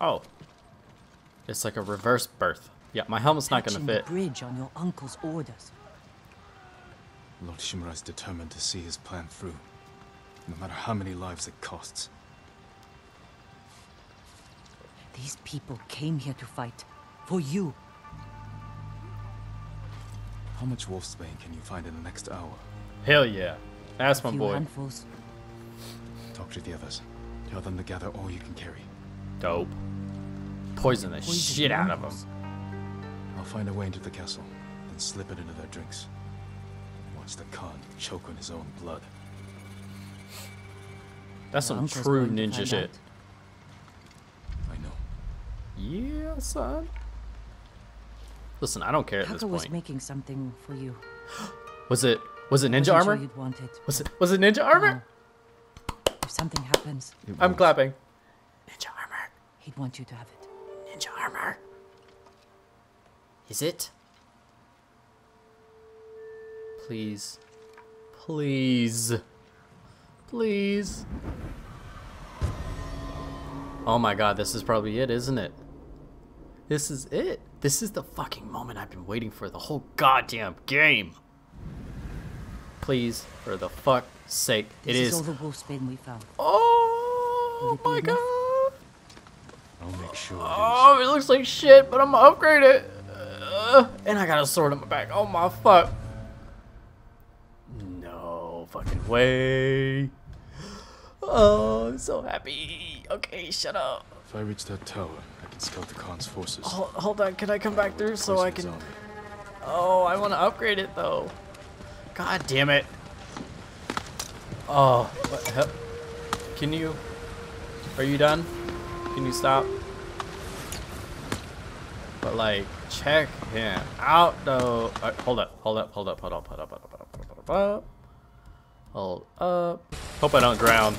Oh. It's like a reverse birth. Yeah, my helmet's not gonna Patching fit. the bridge on your uncle's orders. Lord Shimura is determined to see his plan through, no matter how many lives it costs. These people came here to fight. For you. How much wolfsbane can you find in the next hour? Hell yeah. That's my Few boy. handfuls. Talk to the others. Tell them to gather all you can carry. Dope. Poison the Poison shit out of them. I'll find a way into the castle, then slip it into their drinks. Watch the Khan choke on his own blood. That's Your some uncle's true ninja shit. out. I know. Yeah, son. Listen, I don't care at this Taka was making something for you. Was it was it ninja armor? Sure you'd want it. Was it was it ninja oh. armor? No. If something happens, I'm clapping. Ninja armor. he'd want you to have it. Ninja armor. Is it? Please. Please. Please. Oh my god, this is probably it, isn't it? This is it. This is the fucking moment I've been waiting for the whole goddamn game. Please, for the fuck sake, This it is is. all the wolfsbane we found. Oh Will it my enough? god. I'll make sure. Oh, it looks like shit, but I'm gonna upgrade it. Uh, and I got a sword in my back. Oh my fuck. No fucking way. Oh, I'm so happy. Okay, shut up. If I reach that tower, I can scout the Khan's forces. Hold, hold on, can I come back through so I can? Oh, I want to upgrade it though. God damn it. Oh, what the hell? Can you? Are you done? Can you stop? But like, check him out though. Uh, hold up, hold up, hold up, hold up, hold up, hold up, hold up, hold up, hold up. Hold up. Hope I don't drown.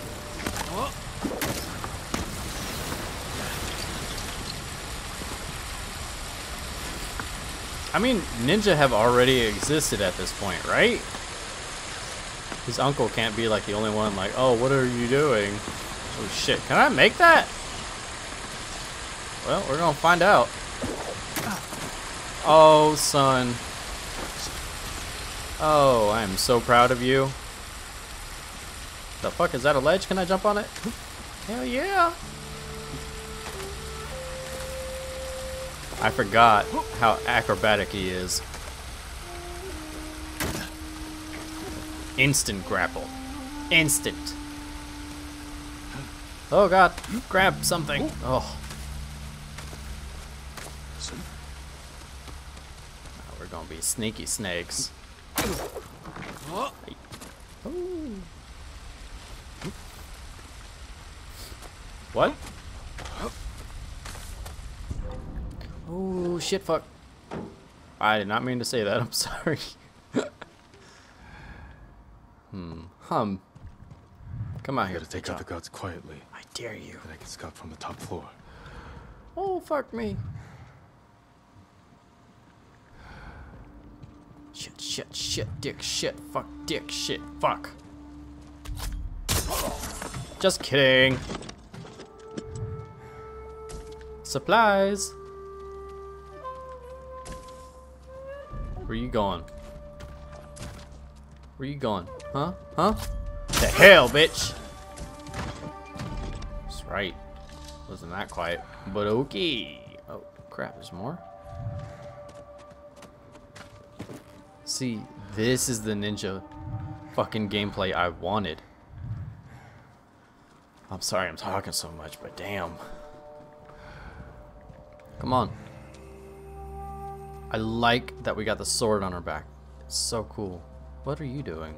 I mean, ninja have already existed at this point, right? His uncle can't be like the only one like, oh, what are you doing? Oh shit, can I make that? Well, we're gonna find out. Oh, son. Oh, I am so proud of you. The fuck, is that a ledge? Can I jump on it? Hell yeah. I forgot how acrobatic he is. Instant grapple. Instant. Oh god, grab something. Oh. We're gonna be sneaky snakes. Hey. What? Oh shit, fuck. I did not mean to say that. I'm sorry. hmm. Hum. Come out I here. gotta take out the guards quietly, I dare you. then I can scout from the top floor. Oh fuck me. Shit, shit, dick, shit, fuck, dick, shit, fuck. Just kidding. Supplies. Where you going? Where you going? Huh? Huh? The hell, bitch! That's right. Wasn't that quiet. But okay. Oh, crap, there's more? See, this is the ninja fucking gameplay I wanted. I'm sorry I'm talking so much, but damn. Come on. I like that we got the sword on our back. It's so cool. What are you doing?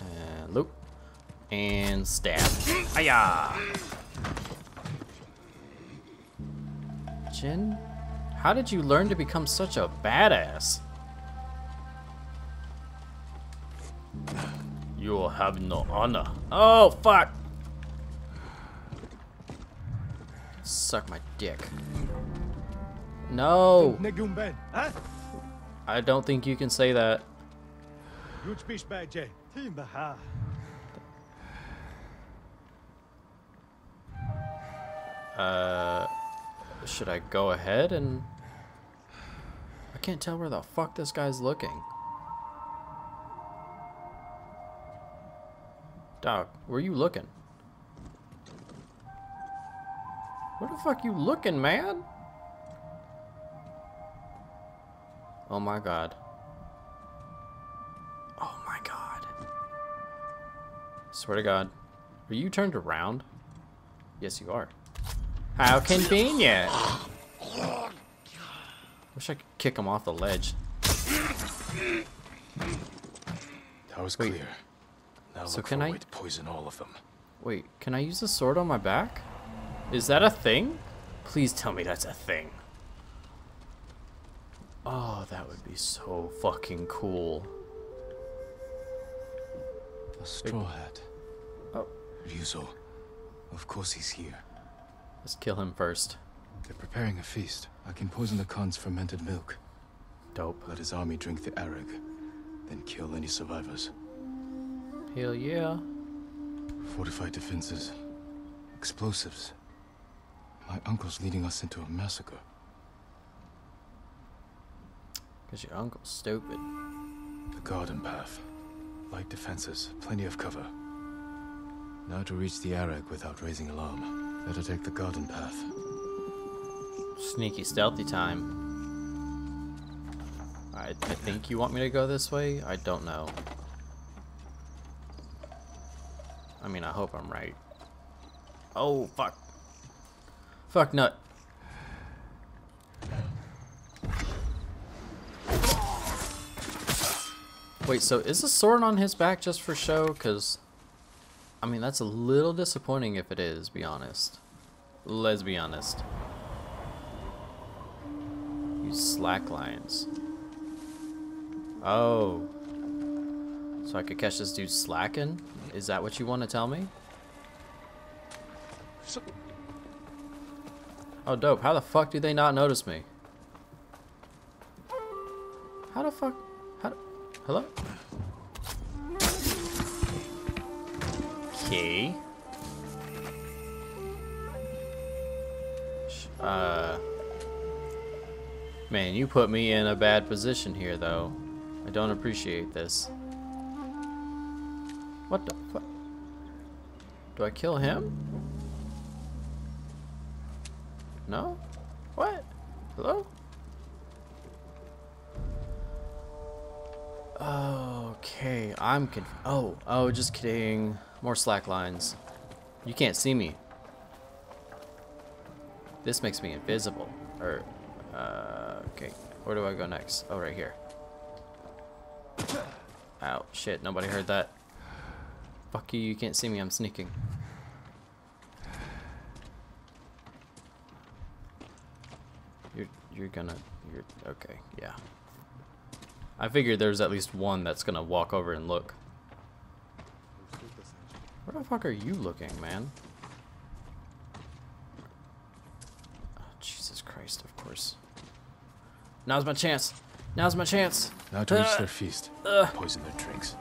And loop. And stab. Hiya! Jin? How did you learn to become such a badass? You will have no honor. Oh, fuck! Suck my dick. No! I don't think you can say that. Uh, should I go ahead and... I can't tell where the fuck this guy's looking. Dog, where you looking? Where the fuck you looking, man? Oh my god. Oh my god. Swear to god. Are you turned around? Yes, you are. How convenient! Wish I could kick him off the ledge. Tower's Wait. clear. Now So can I- poison all of them. Wait, can I use the sword on my back? Is that a thing? Please tell me that's a thing. Oh, that would be so fucking cool. A straw hat. Oh. Ryuzo. Of course he's here. Let's kill him first. They're preparing a feast. I can poison the Khan's fermented milk. Dope. Let his army drink the arag, then kill any survivors. Hell yeah. Fortified defenses. Explosives. My uncle's leading us into a massacre. Cause your uncle's stupid. The garden path. Light defenses, plenty of cover. Now to reach the Arag without raising alarm. Better take the garden path. Sneaky stealthy time. I, I think you want me to go this way? I don't know. I mean, I hope I'm right. Oh, fuck. Fuck nut. Wait, so is the sword on his back just for show? Because, I mean, that's a little disappointing if it is, be honest. Let's be honest. Use slack lines. Oh. So I could catch this dude slacking? Is that what you want to tell me? Oh, dope. How the fuck do they not notice me? How the fuck? How? Hello? Okay. Uh. Man, you put me in a bad position here, though. I don't appreciate this. What the fuck? Do I kill him? No? What? Hello? Okay, I'm conf- Oh, oh, just kidding. More slack lines. You can't see me. This makes me invisible. Or, uh, okay. Where do I go next? Oh, right here. Ow, shit, nobody heard that. Fuck you, you can't see me, I'm sneaking. You're, you're gonna, you're, okay, yeah. I figured there's at least one that's gonna walk over and look. Where the fuck are you looking, man? Oh, Jesus Christ, of course. Now's my chance. Now's my chance. Now to reach Ah. their feast. Ugh. Poison their drinks.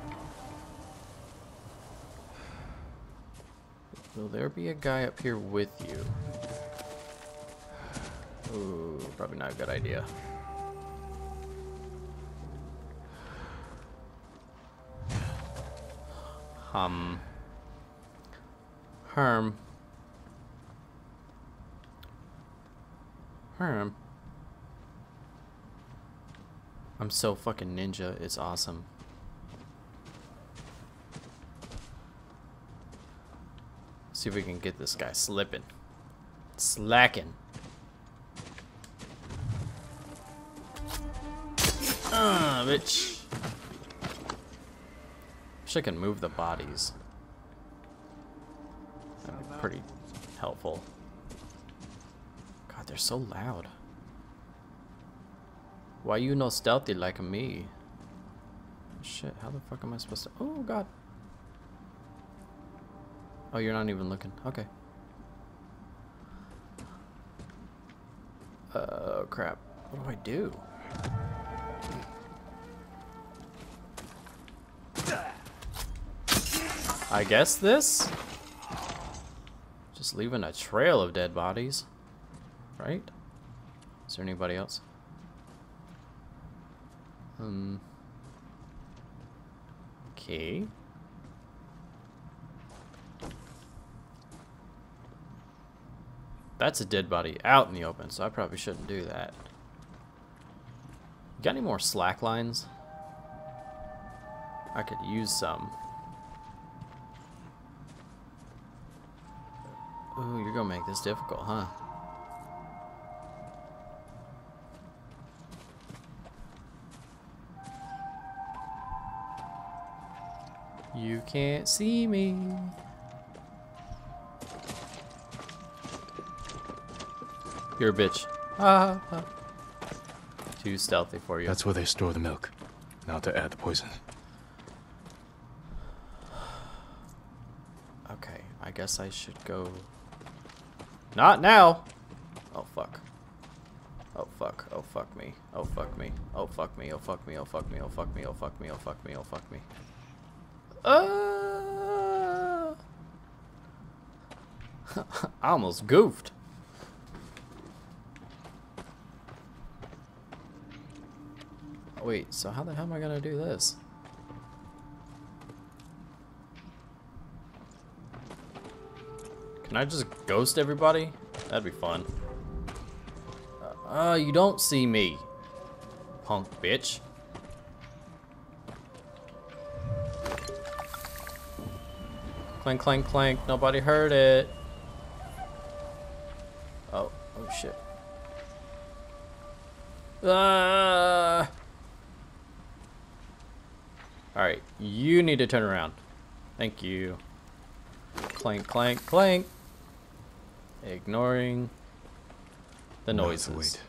Will there be a guy up here with you? Ooh, probably not a good idea. Hum. Herm. Herm. I'm so fucking ninja, it's awesome. See if we can get this guy slipping. Slacking. Ah, bitch. Wish I could move the bodies. That'd be pretty helpful. God, they're so loud. Why you no stealthy like me? Shit, how the fuck am I supposed to... Oh, God. Oh, you're not even looking. Okay. Oh, crap. What do I do? I guess this? Just leaving a trail of dead bodies. Right? Is there anybody else? Um. Okay. That's a dead body out in the open, so I probably shouldn't do that. Got any more slack lines? I could use some. Ooh, you're gonna make this difficult, huh? You can't see me. You're a bitch. Ah, ah. Too stealthy for you. That's where they store the milk. Now to add the poison. Okay, I guess I should go. Not now! Oh fuck. Oh fuck, oh fuck me. Oh fuck me. Oh fuck me, oh fuck me, oh fuck me, oh fuck me, oh fuck me, oh fuck me, oh fuck me. Uh... I almost goofed. Wait, so how the hell am I gonna do this? Can I just ghost everybody? That'd be fun. Uh, you don't see me. Punk bitch. Clank, clank, clank. Nobody heard it. Oh, oh shit. Ah! Alright, you need to turn around. Thank you. Clank, clank, clank. Ignoring the noises.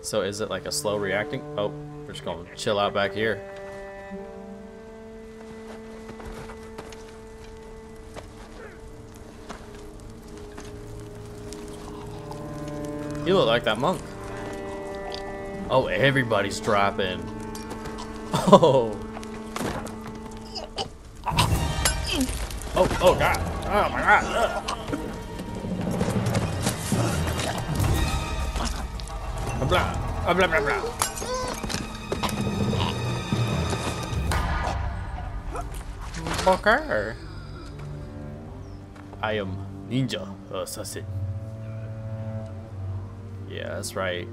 So is it like a slow reacting? Oh, we're just going to chill out back here. You look like that monk. Oh, everybody's dropping. Oh. Oh, oh god. Oh my god. Ugh. Blah, blah, blah, blah. Okay. I am ninja oh, assassin. That's right.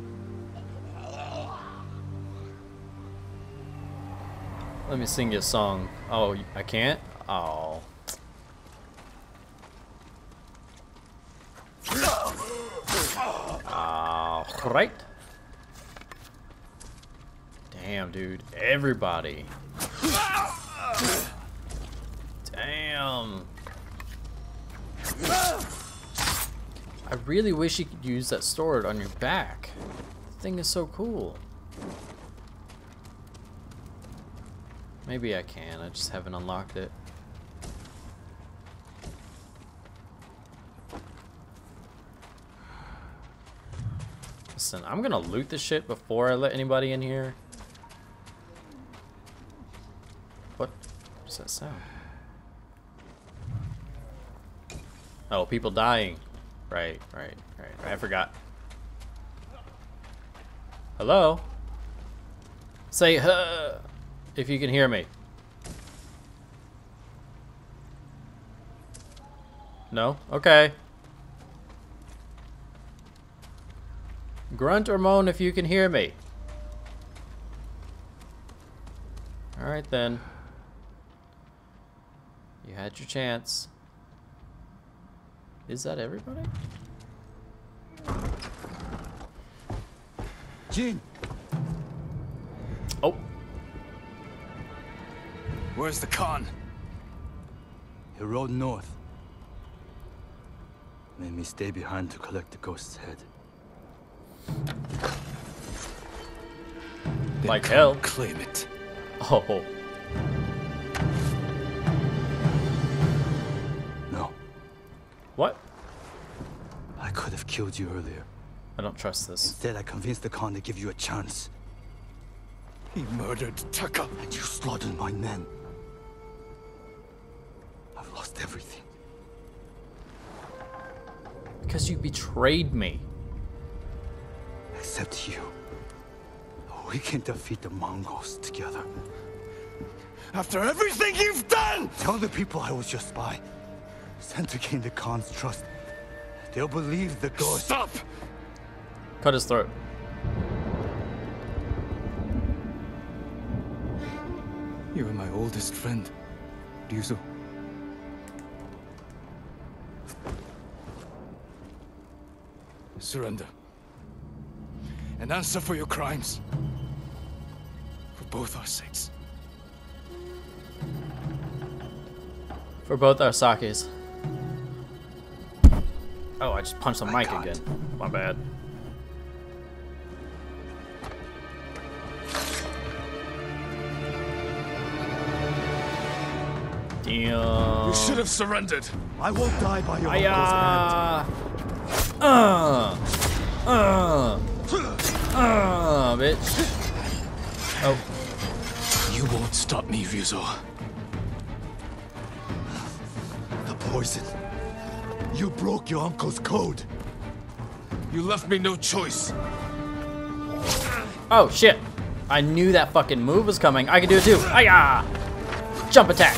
Let me sing you a song. Oh, I can't? Oh. All right. Damn, dude. Everybody. Damn. I really wish you could use that sword on your back. The thing is so cool. Maybe I can, I just haven't unlocked it. Listen, I'm gonna loot the shit before I let anybody in here. What does that sound? Oh, people dying. Right, right, right. I forgot. Hello? Say huh if you can hear me. No? Okay. Grunt or moan if you can hear me. Alright then. You had your chance. Is that everybody? Jin, Oh, where's the Khan? He rode north. Made me stay behind to collect the ghost's head. Like hell. Claim it. oh. What? I could have killed you earlier. I don't trust this. Instead, I convinced the Khan to give you a chance. He murdered Taka. And you slaughtered my men. I've lost everything. Because you betrayed me. Except you. We can defeat the Mongols together. After everything you've done! Tell the people I was your spy. Sent to gain the Khan's trust. They'll believe the ghost. Stop! Cut his throat. You were my oldest friend, Ryuzo. Surrender. And answer for your crimes. For both our sakes. For both our sakes. Oh, I just punched the mic again. My bad. Damn. You should have surrendered. I won't die by your uncle's hand. Hiya! Uh, uh, uh, bitch. Oh, You won't stop me, Ryuzo. The poison. You broke your uncle's code. You left me no choice. oh shit! I knew that fucking move was coming. I can do it too. Hiya! Jump attack.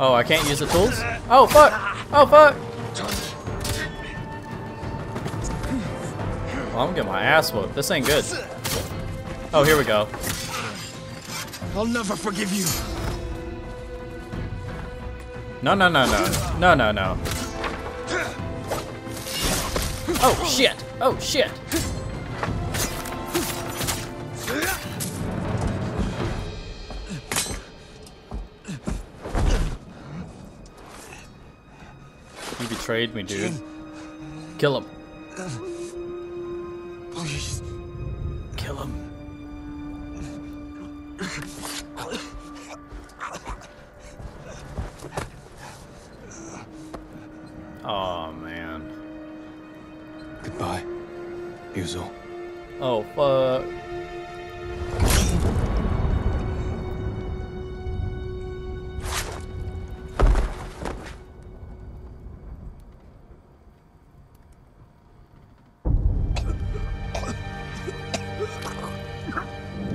Oh, I can't use the tools? Oh, fuck! Oh, fuck! Well, I'm getting my ass whooped. This ain't good. Oh, here we go. I'll never forgive you. No, no, no, no. No, no, no. Oh, shit! Oh, shit! You betrayed me, dude. Kill him.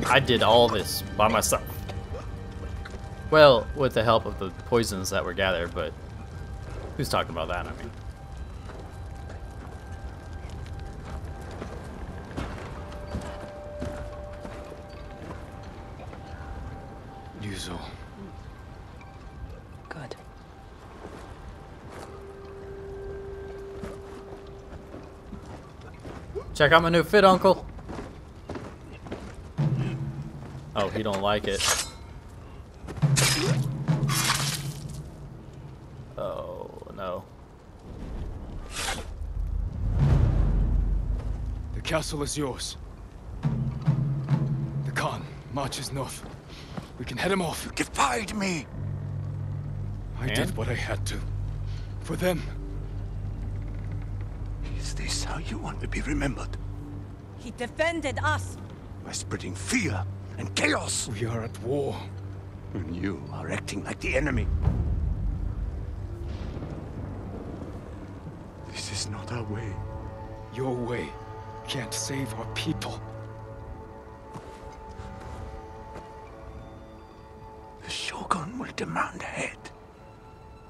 I did all this by myself. Well, with the help of the poisons that were gathered, but who's talking about that? I mean. Ryuzo. Good. Check out my new fit, Uncle. He don't like it. Oh, no. The castle is yours. The Khan marches north. We can head him off. Defied me. I And? did what I had to. For them. Is this how you want to be remembered? He defended us. By spreading fear and chaos. We are at war. And you are acting like the enemy. This is not our way. Your way can't save our people. The Shogun will demand a head.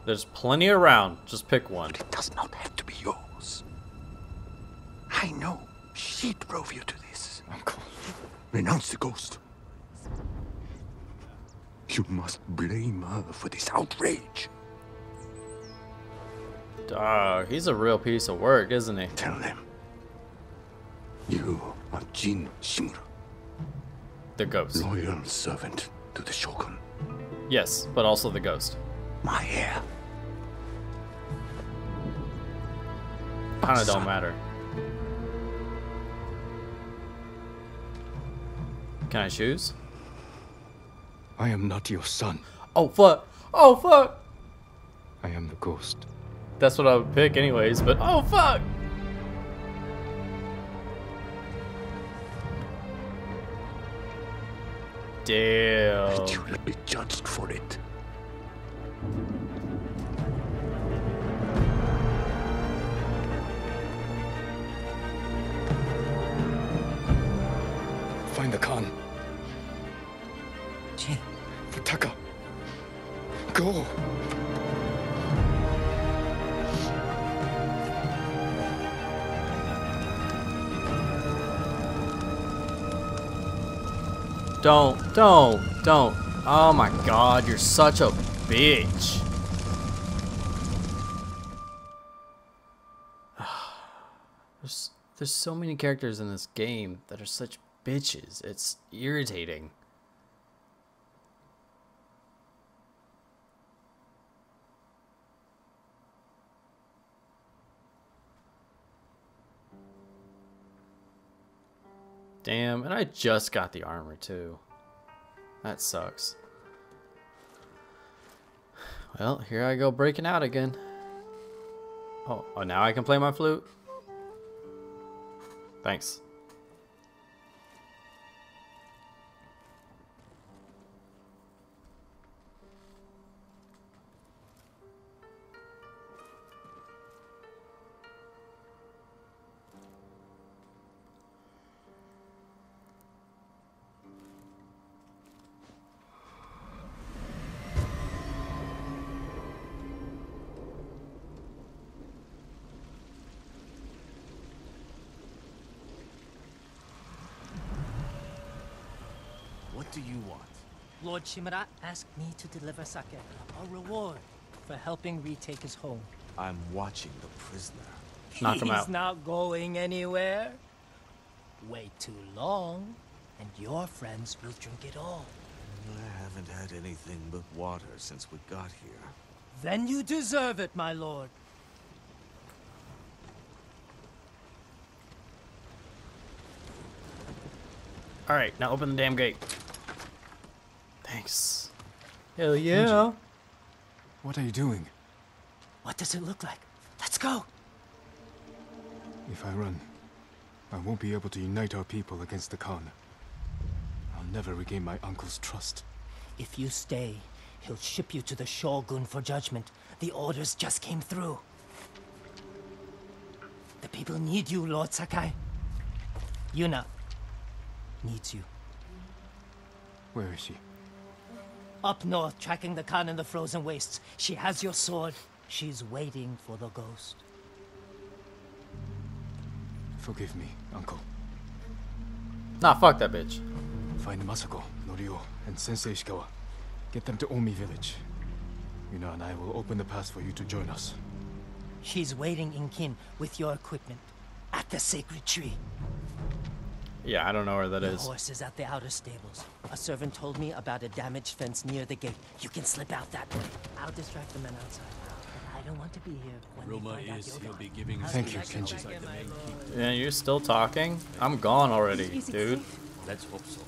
There's plenty around. Just pick one. But it does not have to be yours. I know. She drove you to this. Uncle. Renounce the ghost. You must blame her for this outrage. Dog, he's a real piece of work, isn't he? Tell them. You are Jin Shimura, The ghost. loyal servant to the Shogun. Yes, but also the ghost. My heir. Kinda don't matter. Can I choose? I am not your son. Oh fuck! Oh fuck! I am the ghost. That's what I would pick anyways, but oh fuck! Damn. You will be judged for it. Find the Khan. Don't, don't, don't. Oh my god, you're such a bitch. There's, there's so many characters in this game that are such bitches. It's irritating. Damn, and I just got the armor too. That sucks. Well, here I go breaking out again. Oh, oh now I can play my flute? Thanks. What do you want? Lord Shimura asked me to deliver Sake, a reward for helping retake his home. I'm watching the prisoner. Knock him out. He's not going anywhere. Wait too long, and your friends will drink it all. I haven't had anything but water since we got here. Then you deserve it, my lord. Alright, now open the damn gate. Hell yeah. What are you doing? What does it look like? Let's go. If I run, I won't be able to unite our people against the Khan. I'll never regain my uncle's trust. If you stay, he'll ship you to the Shogun for judgment. The orders just came through. The people need you, Lord Sakai. Yuna needs you. Where is she? Up north, tracking the Khan in the frozen wastes. She has your sword. She's waiting for the ghost. Forgive me, uncle. Nah, fuck that bitch. Find Masako, Norio, and Sensei Ishikawa. Get them to Omi village. Yuna and I will open the pass for you to join us. She's waiting in Kin with your equipment at the sacred tree. Yeah, I don't know where that The is. horse is at the outer stables. A servant told me about a damaged fence near the gate. You can slip out that way. I'll distract the men outside. I don't want to be here when Rumor they find out is you're he'll be giving his Thank you, instructions Kenji. like the main keep. Yeah, you're still talking? I'm gone already, Is it dude. safe? Let's hope so.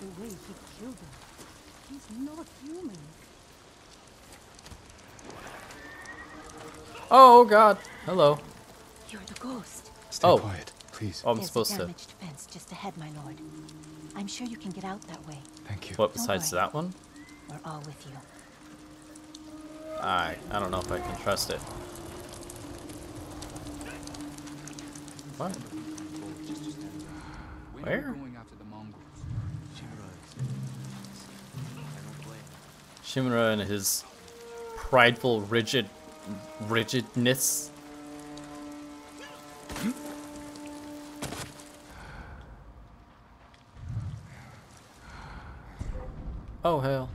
The way he killed him. He's not human. Oh god. Hello. You're the ghost. Oh. Stay Oh. quiet, please. Oh, I'm There's supposed a to. damaged fence just ahead, my lord. I'm sure you can get out that way. Thank you. What besides that one? We're all with you. I I don't know if I can trust it. What? Where? Shimura and his prideful, rigid, rigidness. Oh hell.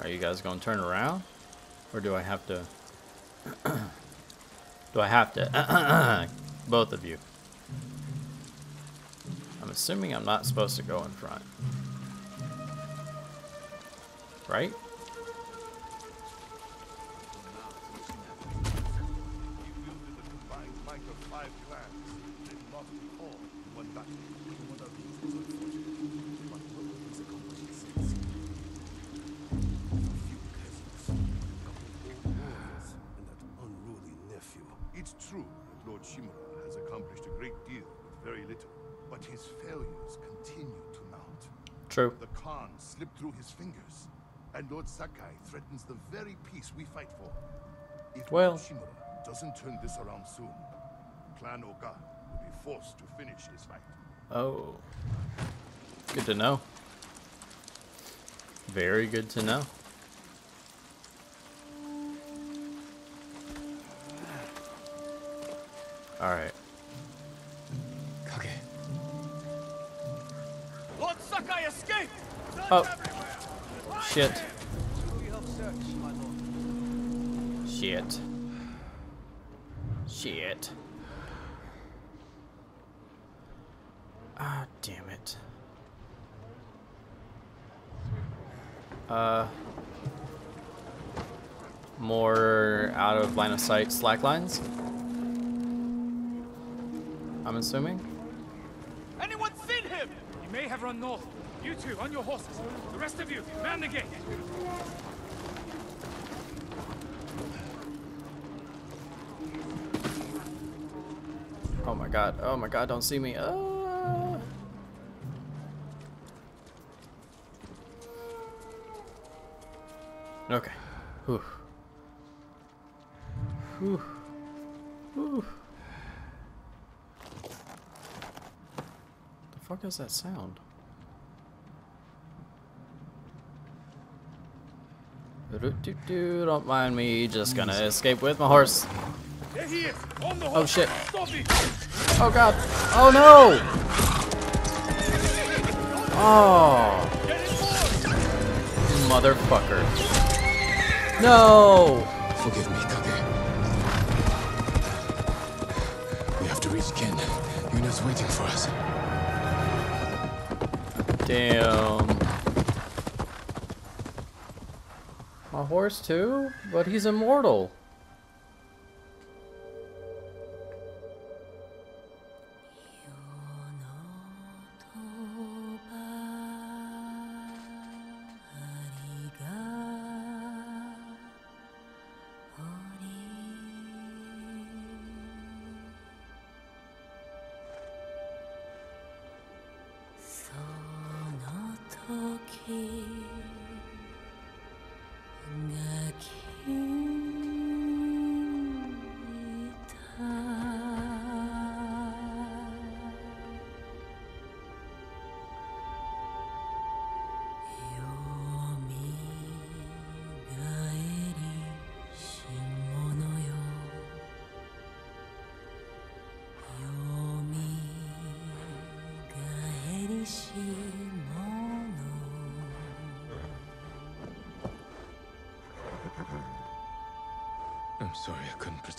Are you guys gonna turn around? Or do I have to... do I have to... Both of you. I'm assuming I'm not supposed to go in front. Right? He wielded the combined might of five clans. They lost all in one battle. One of these is unfortunate, but what has accomplished since? A few peasants, a couple old warriors, and that unruly nephew. It's true that Lord Shimura has accomplished a great deal with very little, but his failures continue to mount. True. The Khan slipped through his fingers, and Lord Sakai threatens the very peace we fight for. If Well- Shimura doesn't turn this around soon, Clan Oga will be forced to finish his fight. Oh. Good to know. Very good to know. Alright. Kage. Lord Sakai escaped! Oh. Shit. Shit. Shit. Ah, damn it. Uh. More out of line of sight slack lines? I'm assuming? Anyone seen him? May have run north. You two, on your horses. The rest of you, man the gate. Oh my god, oh my god, don't see me. Uh... Okay. Whew. Whew. Fuck is that sound? Don't mind me, just gonna escape with my horse. There he is, on the oh, horse. Oh shit. Oh god. Oh no! Oh. Motherfucker. No! Forgive me, Kage. We have to reach Ken. Yuna's waiting for us. Damn. My horse too? But he's immortal.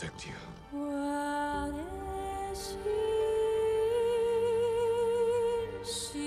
protect you. What is she? she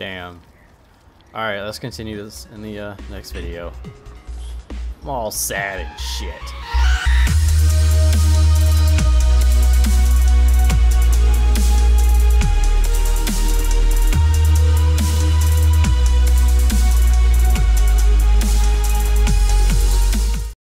Damn. Alright, let's continue this in the uh, next video. I'm all sad and shit.